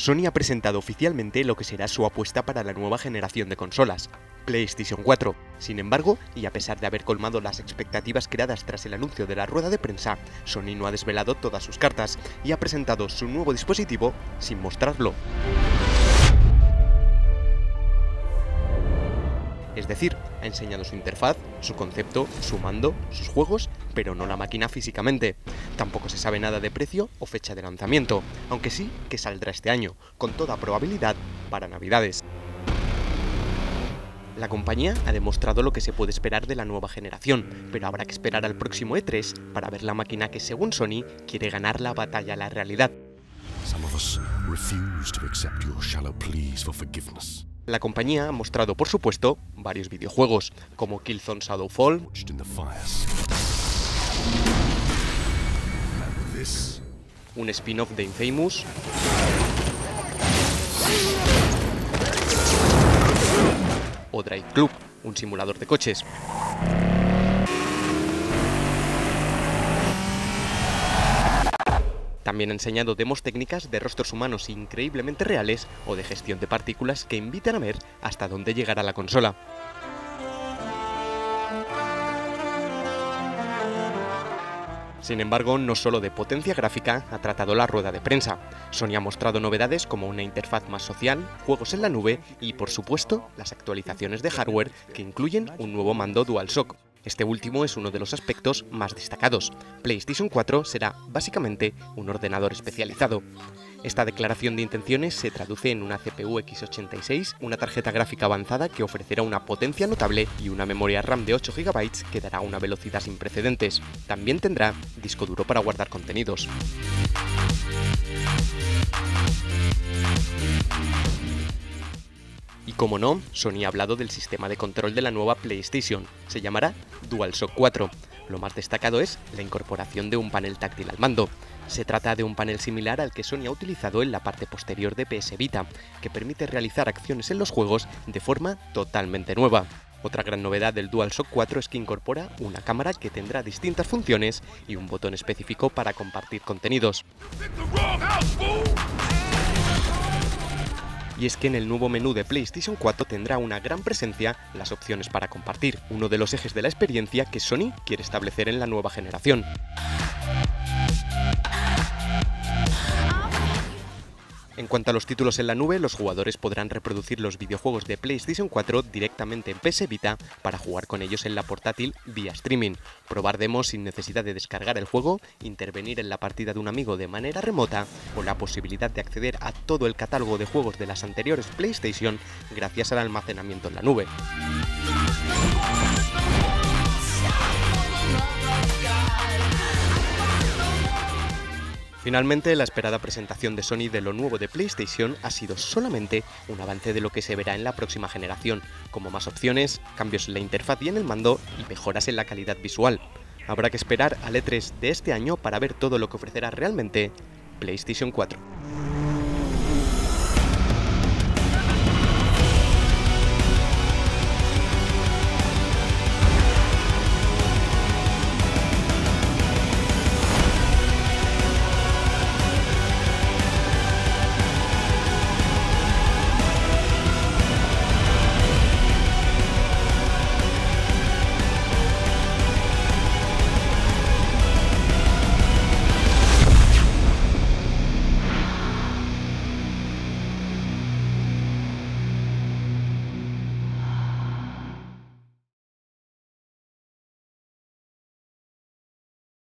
Sony ha presentado oficialmente lo que será su apuesta para la nueva generación de consolas, PlayStation 4. Sin embargo, y a pesar de haber colmado las expectativas creadas tras el anuncio de la rueda de prensa, Sony no ha desvelado todas sus cartas y ha presentado su nuevo dispositivo sin mostrarlo. Es decir, ha enseñado su interfaz, su concepto, su mando, sus juegos, pero no la máquina físicamente. Tampoco se sabe nada de precio o fecha de lanzamiento, aunque sí que saldrá este año, con toda probabilidad para Navidades. La compañía ha demostrado lo que se puede esperar de la nueva generación, pero habrá que esperar al próximo E3 para ver la máquina que según Sony quiere ganar la batalla a la realidad. La compañía ha mostrado, por supuesto, varios videojuegos, como Killzone Shadowfall, un spin-off de Infamous, o Drive Club, un simulador de coches. También ha enseñado demos técnicas de rostros humanos increíblemente reales o de gestión de partículas que invitan a ver hasta dónde llegará la consola. Sin embargo, no solo de potencia gráfica ha tratado la rueda de prensa. Sony ha mostrado novedades como una interfaz más social, juegos en la nube y, por supuesto, las actualizaciones de hardware que incluyen un nuevo mando DualShock. Este último es uno de los aspectos más destacados. PlayStation 4 será básicamente un ordenador especializado. Esta declaración de intenciones se traduce en una CPU x86, una tarjeta gráfica avanzada que ofrecerá una potencia notable y una memoria RAM de 8 GB que dará una velocidad sin precedentes. También tendrá disco duro para guardar contenidos. Y como no, Sony ha hablado del sistema de control de la nueva PlayStation. Se llamará DualShock 4. Lo más destacado es la incorporación de un panel táctil al mando. Se trata de un panel similar al que Sony ha utilizado en la parte posterior de PS Vita, que permite realizar acciones en los juegos de forma totalmente nueva. Otra gran novedad del DualShock 4 es que incorpora una cámara que tendrá distintas funciones y un botón específico para compartir contenidos y es que en el nuevo menú de PlayStation 4 tendrá una gran presencia las opciones para compartir, uno de los ejes de la experiencia que Sony quiere establecer en la nueva generación. En cuanto a los títulos en la nube, los jugadores podrán reproducir los videojuegos de PlayStation 4 directamente en PS Vita para jugar con ellos en la portátil vía streaming, probar demos sin necesidad de descargar el juego, intervenir en la partida de un amigo de manera remota o la posibilidad de acceder a todo el catálogo de juegos de las anteriores PlayStation gracias al almacenamiento en la nube. Finalmente, la esperada presentación de Sony de lo nuevo de PlayStation ha sido solamente un avance de lo que se verá en la próxima generación, como más opciones, cambios en la interfaz y en el mando y mejoras en la calidad visual. Habrá que esperar al E3 de este año para ver todo lo que ofrecerá realmente PlayStation 4.